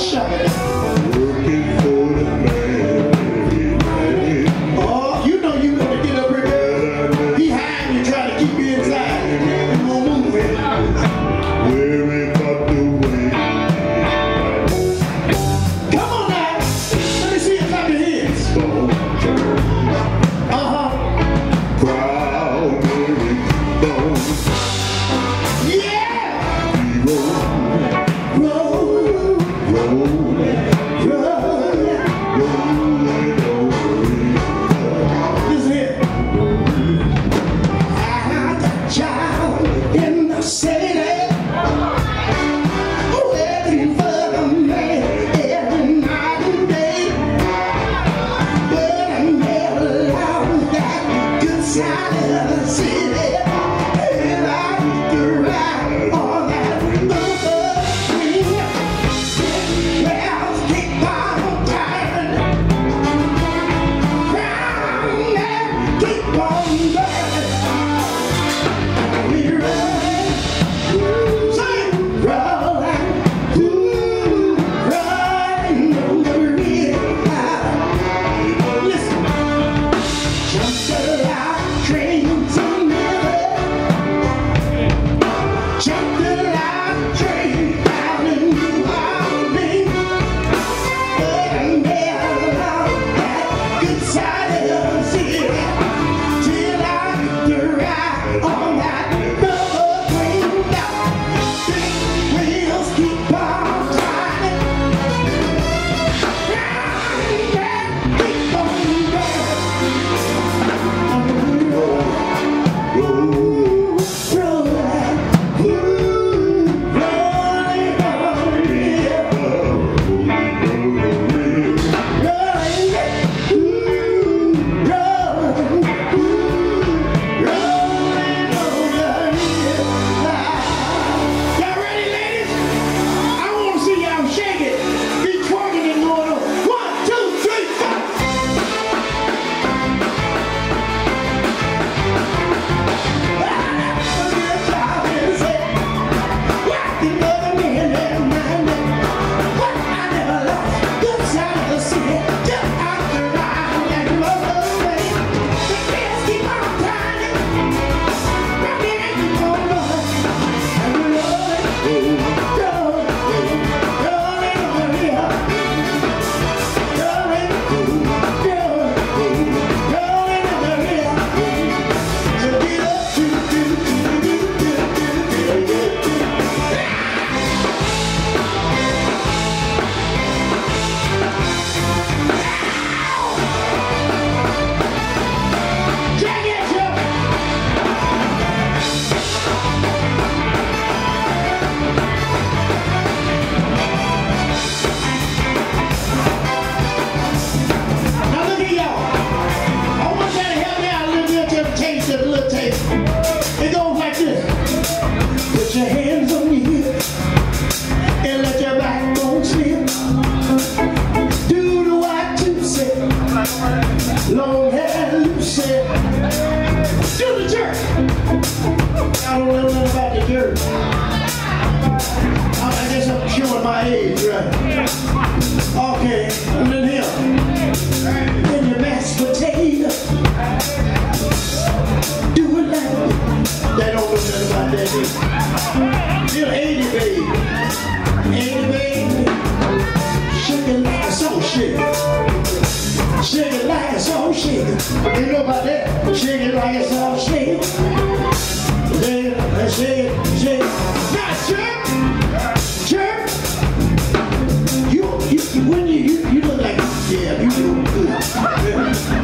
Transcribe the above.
Shut it. Oh, Shake it like it's all shaking. Ain't nobody there. Shake it like it's all. Shake it, shake it, shake it. Jerk, jerk. You, you, when you, you, you look like, yeah, you do. good.